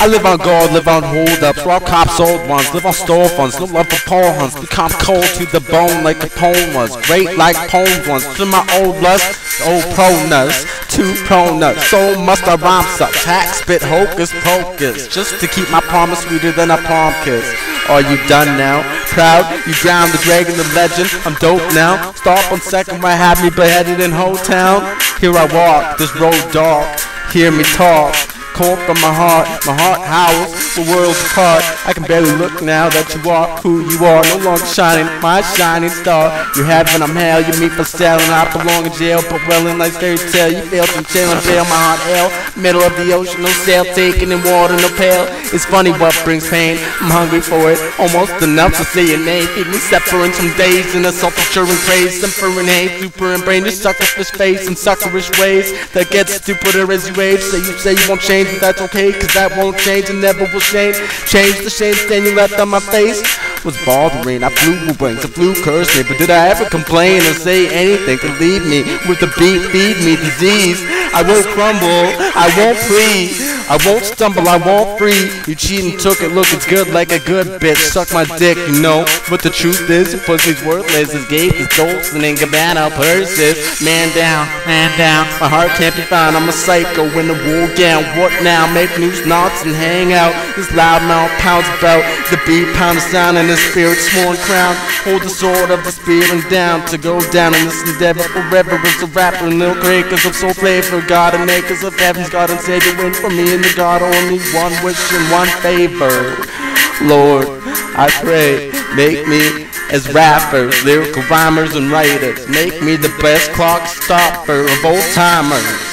I live on gold, live on hold ups, rob cops, old ones, live on storefronts, no love for pole hunts, become cold to the bone like Capone was, great like poems ones, to my old lust, old pronus, too pronus, so must I rhyme such, hack spit hocus pocus, just to keep my promise sweeter than a palm kiss. Are you done now? Proud, you drowned the dragon, the legend. I'm dope now. Stop on second, why have me beheaded in whole town? Here I walk, this road dark. Hear me talk cold from my heart. My heart howls, the world's apart. I can barely look now that you are who you are. No longer shining, my shining star. You heaven, I'm hell. You meet for selling. I belong in jail, but well in like fairy tale. You failed from chilling, bail my heart hell. Middle of the ocean, no sail taking in water, no pail. It's funny what brings pain. I'm hungry for it, almost enough to say your name. Feed me suffering some days in a self-assuring praise. Suffering hate, super and brain, just suckerfish face and suckerish ways that get stupider as you age. Say you say you won't change, but that's okay, cause that won't change and never will change. Change the shame you left on my face was bothering. I flew wings, I flew cursing, but did I ever complain or say anything to leave me with the beat, feed me disease? I won't crumble, I won't plead. I won't stumble, I won't free. You cheating took it, look, it's good like a good bitch. Suck my dick, you know. But the truth is, pussy's worthless. His gate is Dolce and Gabbana purses. Man down, man down. My heart can't be found. I'm a psycho in the war gown. What now? Make news knots and hang out. This loud mouth pounds about the beat, pound the sound, and the spirit sworn crown. Hold the sword of the spirit and down to go down in this endeavor forever. It's a rapper and little creators of soul flavor. God and makers of heaven's God and Savior win for me to God only one wish and one favor. Lord, I pray, make me as rappers, lyrical rhymers and writers. Make me the best clock stopper of old timers.